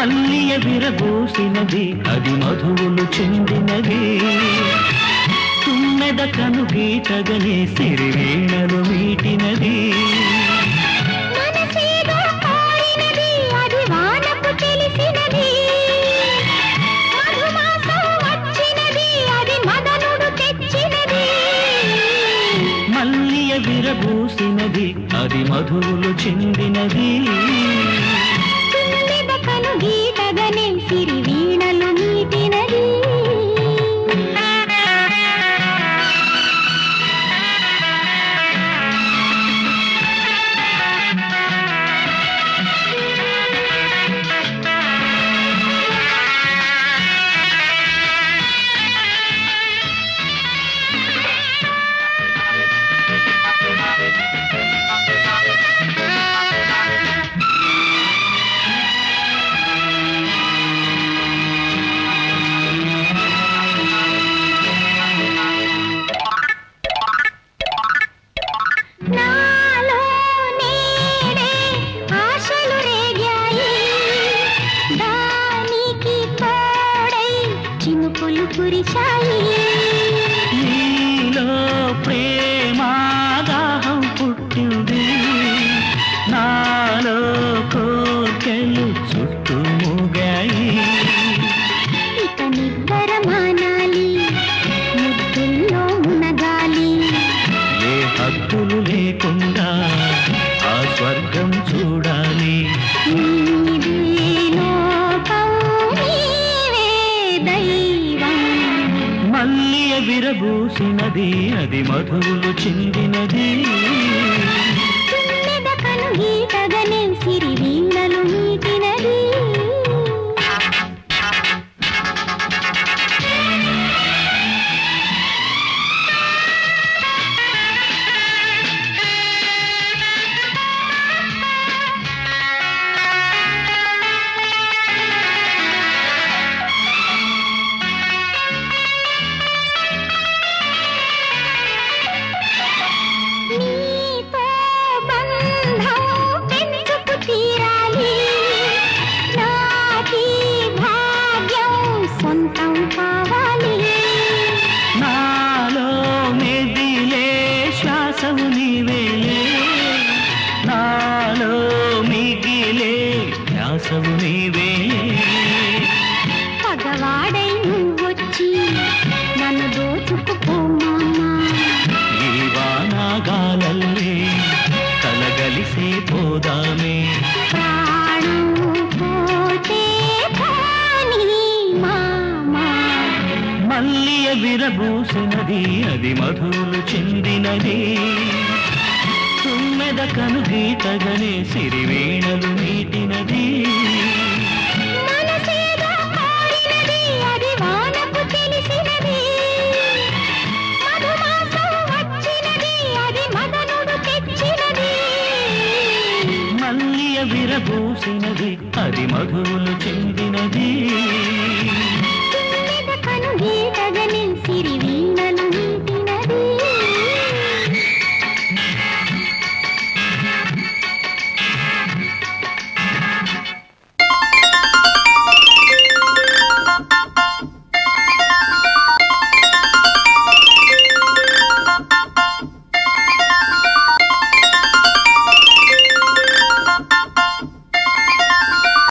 మల్లియ విరబూసినది అది మధువులు చెందినది. తుమ్మెద కను గీతగనే సిరివేణలు వీటినది విరబూసినది అది మధువులు చెందినది. విరబూసినది అది మధువులు చిందినది. సిరివి మల్లియ విరబూసినది అది మధులు చెందినది. తుమ్మెద కనుగీతగనే సిరివేణలు నీటినది. విరబూసినది అది మధులు చెందినది.